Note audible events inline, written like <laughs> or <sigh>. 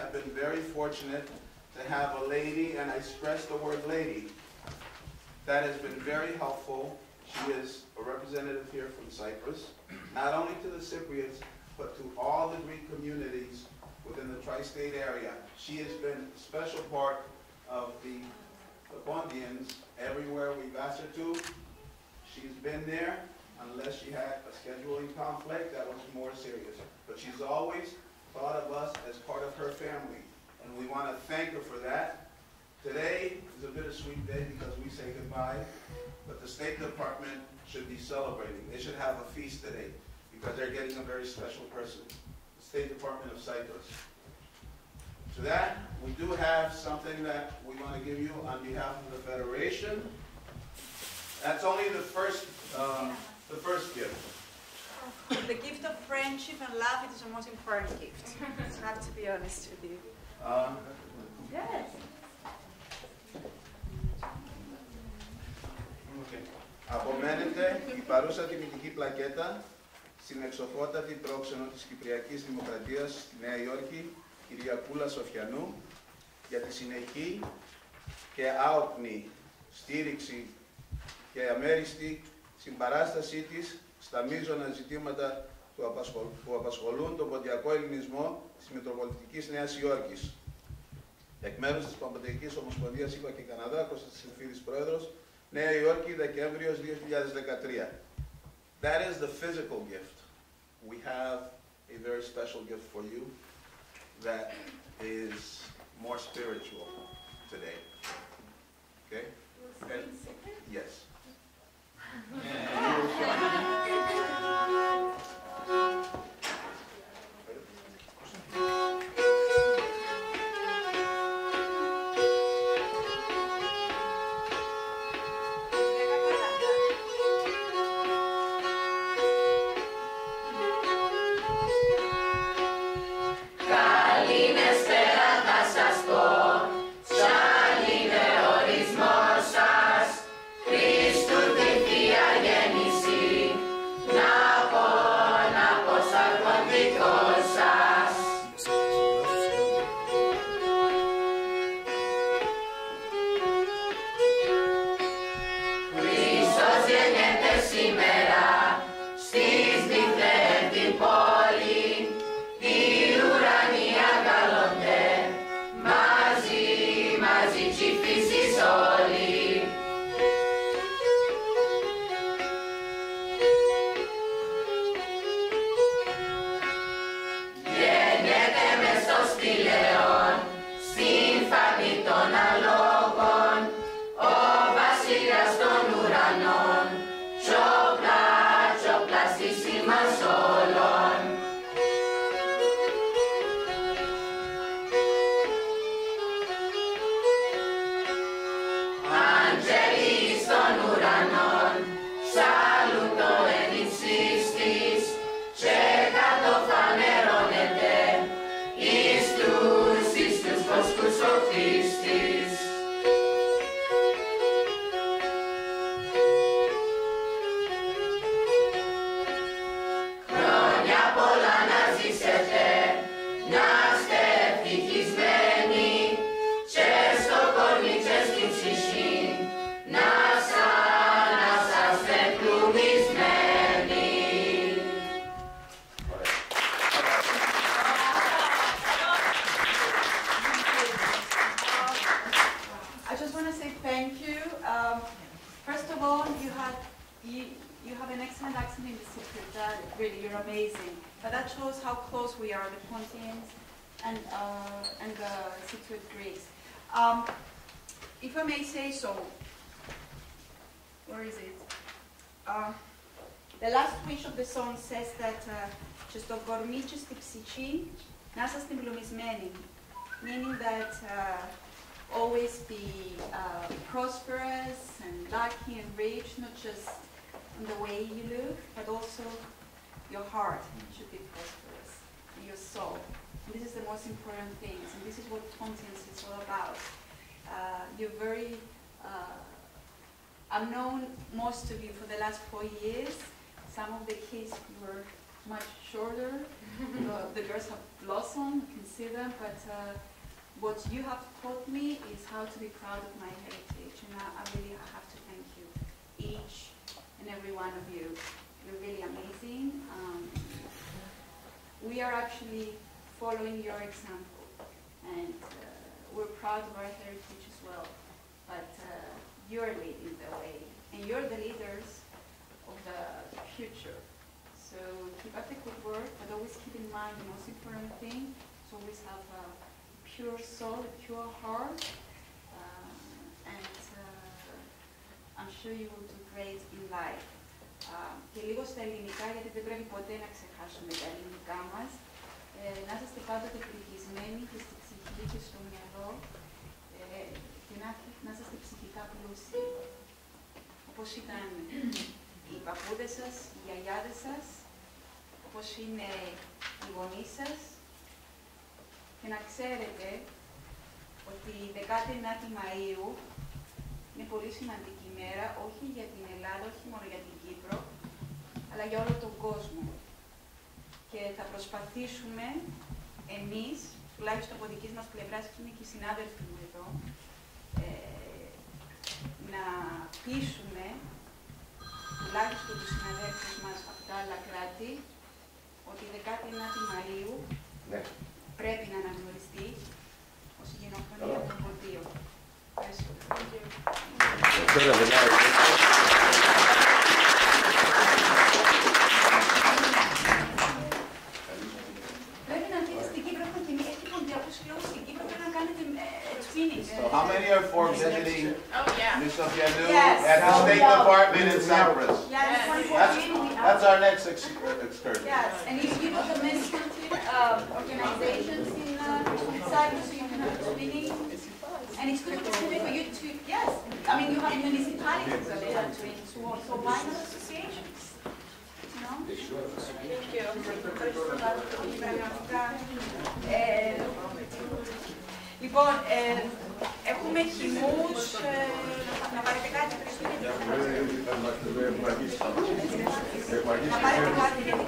have been very fortunate to have a lady, and I stress the word lady, that has been very helpful. She is a representative here from Cyprus, not only to the Cypriots, but to all the Greek communities within the tri-state area. She has been a special part of the, Pontians everywhere we've asked her to. She's been there unless she had a scheduling conflict that was more serious. But she's always thought of us as part of her family, and we want to thank her for that. Today is a bittersweet day because we say goodbye, but the State Department should be celebrating. They should have a feast today because they're getting a very special person, the State Department of Cyprus. To that, we do have something that we want to give you on behalf of the Federation. That's only the first, um, the first gift. The gift friendship and love it is the most important gift. <laughs> I have to be honest with you. Um, Yes. Okay. Απομένεται η παρούσα τιμητική πλακέτα στην εξοχότατη πρόξενο της Κυπριακής Δημοκρατίας στη Νέα Υόρκη, κυρία Κούλα Σοφιανού, για τη συνεχή και άοπνη στήριξη και αμέριστη συμπαράστασή της στα μείζωνα ζητήματα που απασχολούν, που απασχολούν τον ποντιακό ελληνισμό της Μητροπολιτικής Νέας Υόρκης. Εκ μέρους της Παμποντιακής Ομοσπονδίας ΥΠΑ και Καναδά, Κώστας Συμφίδης Πρόεδρος, Νέα Υόρκη, Δεκέμβριος 2013. That is the physical gift. We have a very special gift for you that is more spiritual today. Okay? And, yes. <laughs> that really you're amazing. But that shows how close we are, the Pontians and, uh, and the Situate Greeks. Um, if I may say so, where is it? Uh, the last wish of the song says that uh, just of gormi just psychi, nasa meaning that uh, always be uh, prosperous and lucky and rich, not just the way you look, but also your heart should be prosperous, and your soul. And this is the most important thing, and this is what Pontians is all about. Uh, you're very, uh, I've known most of you for the last four years. Some of the kids were much shorter. <laughs> Uh, the girls have blossomed, you can see them, but uh, what you have taught me is how to be proud of my heritage, and I, I really have to thank you, each and every one of you. You're really amazing. Um, we are actually following your example, and uh, we're proud of our heritage as well. But uh, you're leading the way, and you're the leaders of the future. So keep up the good work, but always keep in mind the most important thing is always have a pure soul, a pure heart, I'm sure you will do great in life. Uh, και λίγο στα ελληνικά, γιατί δεν πρέπει ποτέ να ξεχάσουμε τα ελληνικά μας. Ε, να είστε πάντοτε πληθυσμένοι και στη ψυχή και στο μυαλό ε, και να, να είστε ψυχικά πλούσιοι. Όπως ήταν οι παππούδες σας, οι γιαγιάδες σας, όπως είναι οι γονείς σας και να ξέρετε ότι η 19η Μαΐου είναι πολύ σημαντική μέρα, όχι για την Ελλάδα, όχι μόνο για την Κύπρο, αλλά για όλο τον κόσμο. Και θα προσπαθήσουμε εμείς, τουλάχιστον από δικής μας πλευράς, και είναι και οι συνάδελφοι μου εδώ, ε, να πείσουμε τουλάχιστον τους συναδέλφους μας από τα άλλα κράτη ότι η 19η Μαΐου Ναι. πρέπει να αναγνωριστεί ως η γενοκτονία των Βορδίων. Ε, twinning. So how many are for visiting Oh, yeah. Ms. Sophianou Yes. at the State Department in Cyprus? Yes. That's, that's our next ex- excursion. Yes, and if you look at many uh, organizations in uh, Cyprus, you can have twinning. And it's good opportunity for you to, yes, I mean, you have municipalities that they have twinning, so so why not associations? You know? Thank you. Πραγματικά. Ε, Λοιπόν, ε, έχουμε χυμούς, ε, να πάρετε κάτι, Χριστίνα. Να πάρετε κάτι, γιατί